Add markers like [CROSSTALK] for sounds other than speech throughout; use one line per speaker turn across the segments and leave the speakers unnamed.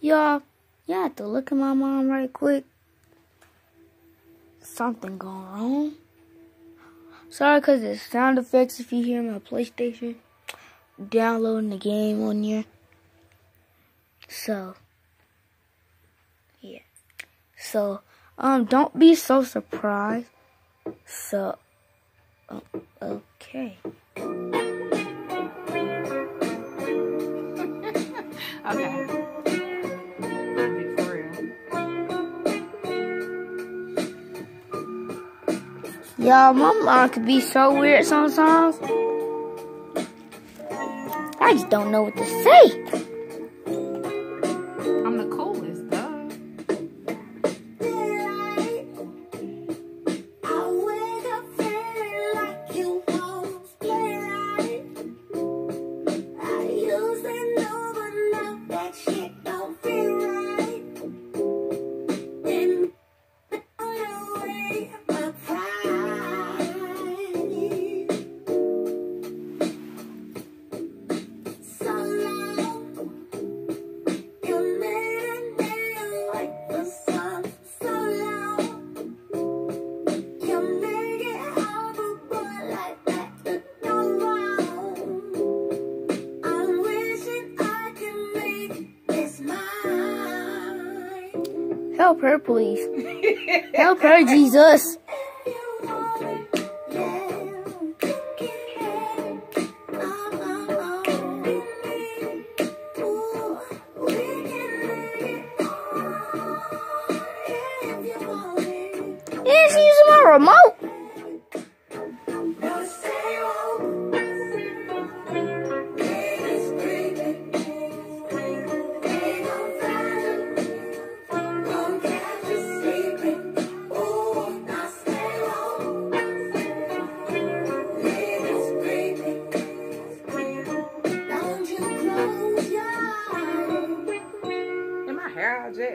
Y'all, y'all have to look at my mom right quick. Something going wrong. Sorry, because it's sound effects if you hear my PlayStation downloading the game on here. So, yeah. So, um, don't be so surprised. So, oh. Okay. Y'all, my mom could be so weird sometimes. I just don't know what to say. Help her, please. Help her, Jesus. She's using my remote.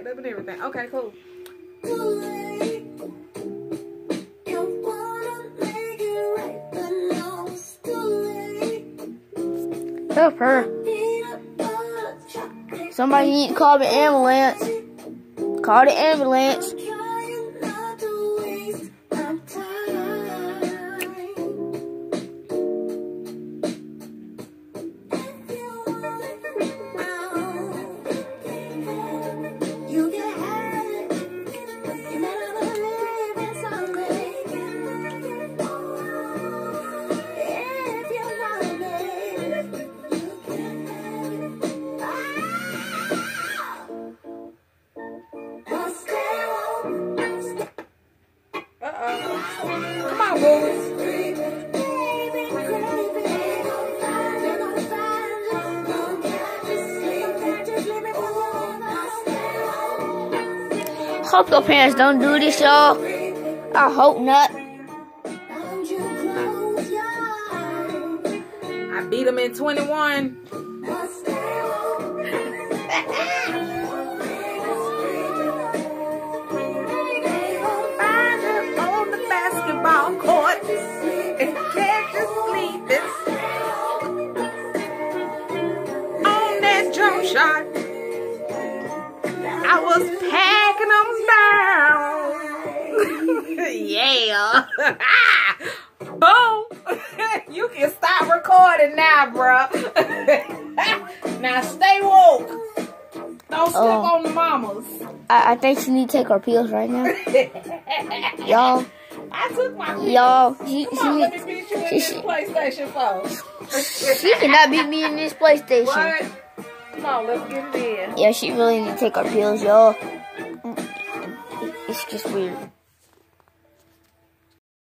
Up and everything. Okay, cool.
Help her. Somebody need to call the ambulance. Call the ambulance. Hope your parents don't do this, y'all. I hope not.
Don't you close your eyes.
I beat him in 21.
But stay woke.
Find yeah. [LAUGHS] Boom. [LAUGHS] you can stop recording now, bro. [LAUGHS] now stay woke. Don't slip
Oh.
on the mamas.
I, I think she need to take her pills right now. Y'all,
I took my pills.
y'all, she,
Come on, let me beat you in
she-
this
she-
PlayStation 4.
she cannot beat me in this PlayStation.
What? Come on, let's get it in.
Yeah, she really need to take her pills, y'all. It's just weird.